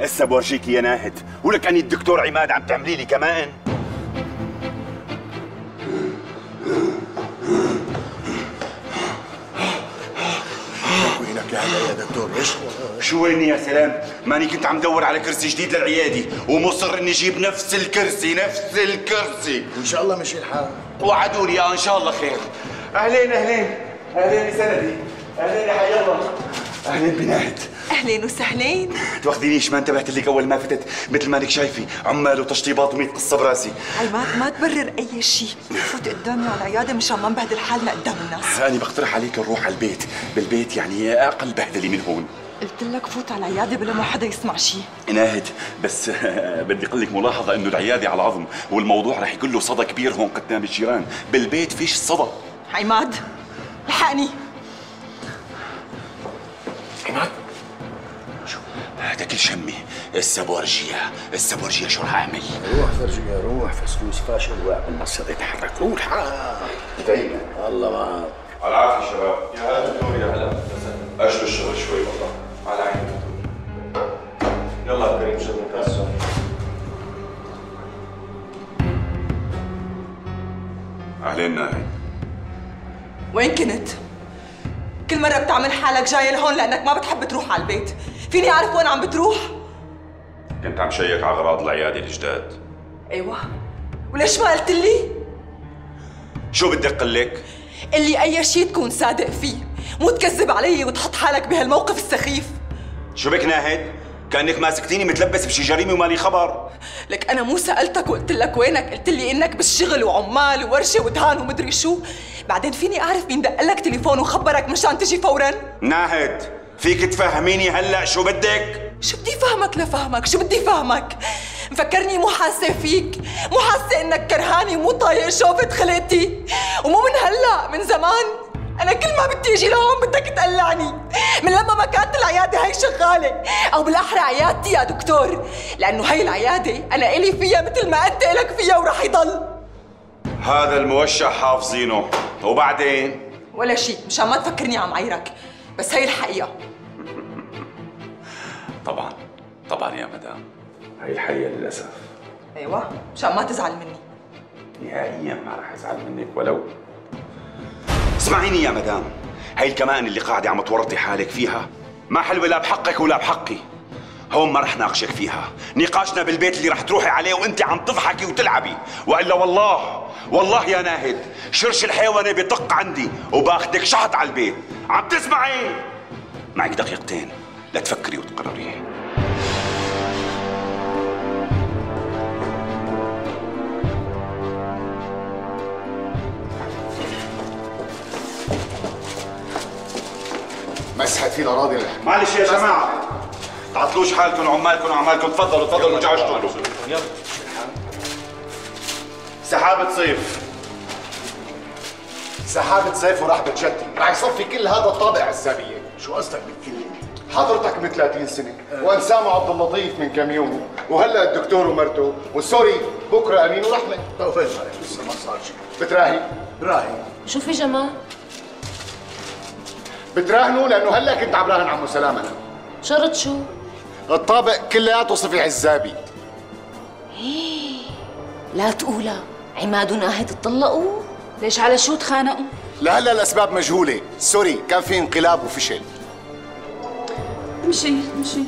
هسه بورجيك يا ناهد ولك أني الدكتور عماد عم تعملي لي كمان. وينك يا هلا يا دكتور؟ إيش؟ شو ويني يا سلام؟ ماني كنت عم دور على كرسي جديد للعياده ومصر إني أجيب نفس الكرسي نفس الكرسي. وان شاء الله مشي الحال. وعدوا لي إن شاء الله خير. أهلين أهلين. أهلين سندي. أهلين يا حي الله. أهلين بنات أهلين وسهلين. تواخذينيش ما انتبهت لك اول ما فتت مثل ما أنك شايفي عمال وتشطيبات و قصة براسي. عماد ما تبرر أي شيء فوت قدامي على العياده مشان ما نبهدل حالنا قدام الناس أنا بقترح عليك نروح على البيت. بالبيت يعني أقل بهدلة من هون. قلت لك فوت على العياده بلا ما حدا يسمع شيء ناهد. بس بدي أقول لك ملاحظة إنه العيادة على عظم والموضوع رح يكون له صدى كبير هون قدام الجيران. بالبيت فيش صدى. عماد لحقني. عماد شو هذا كل شمي هسه بورجيها شو رح أعمل؟ روح فرجية روح فسفوس فاشل واعمل مصر يتحرك روح دايما. الله معك على العافية شباب. يا هلا دكتور يا هلا أجل الشغل شوي والله. على عيني دكتور يلا يا كريم شد مكاسة أهلين ناهد وين كنت؟ كل مرة بتعمل حالك جاي لهون لأنك ما بتحب تروح على البيت. فيني أعرف وين عم بتروح؟ كنت عم شيك على أغراض العيادة الجداد. أيوة. وليش ما قلت لي؟ شو بدي أقول لك؟ اللي أي شيء تكون صادق فيه. مو تكذب علي وتحط حالك بهالموقف السخيف. شو بك ناهد؟ كأنك ماسكتيني متلبس بشي جريمة ومالي خبر. لك أنا مو سألتك وقلت لك وينك. قلت لي إنك بالشغل وعمال وورشة ودهان ومدري شو. بعدين فيني أعرف مين دق لك تليفون وخبرك مشان تجي فوراً؟ ناهد. فيك تفهميني هلأ شو بدك؟ شو بدي فهمك لفهمك؟ شو بدي فهمك؟ مفكرني مو حاسة فيك. مو حاسة إنك كرهاني ومو طايق شوفة خلقتي. ومو من هلأ من زمان. أنا كل ما بدي أجي لهون بدك تقلعني من لما ما كانت العيادة هي شغالة. أو بالأحرى عيادتي يا دكتور. لأنه هي العيادة أنا إلي فيها مثل ما أنت إلك فيها وراح يضل. هذا الموشح حافظينه. وبعدين؟ ولا شيء مشان ما تفكرني عم عيرك. بس هي الحقيقة. طبعا طبعا يا مدام. هاي الحقيقة للأسف. أيوه مشان ما تزعل مني. نهائيا ما رح أزعل منك ولو. اسمعيني يا مدام هاي الكمان اللي قاعدة عم تورطي حالك فيها ما حلوة لا بحقك ولا بحقي. هون ما رح ناقشك فيها. نقاشنا بالبيت اللي رح تروحي عليه وانت عم تضحكي وتلعبي. وإلا والله والله يا ناهد شرش الحيوانه بيطق عندي وباخدك شحط على البيت. عم تسمعي؟ معك دقيقتين لا تفكري وتقرري. مسحت في الاراضي. معلش يا جماعة. تعطلوش حالكم وعمالكم وعمالكم تفضلوا تفضلوا ارجعوا اشتغلوا. سحابة صيف. سحابة صيف وراح بتجدي راح يصفي كل هذا الطابع عزابية شو قصدك بالكلمة؟ حضرتك من 30 سنة وأنسامة عبد اللطيف من كم يوم. وهلا الدكتور ومرته. والسوري بكرة أمين ورحمة. طيب فين لسه ما صار شيء. بتراهي براهي شو في جمال؟ بتراهنوا لأنه هلا كنت عم راهن عمو سلام أنا شرط شو؟ الطابق كلياته صفي عزابي. لا تقولها عماد وناهد اتطلقوا؟ ليش على شو تخانقوا؟ لهلا الأسباب مجهولة. سوري كان في انقلاب وفشل. امشي امشي.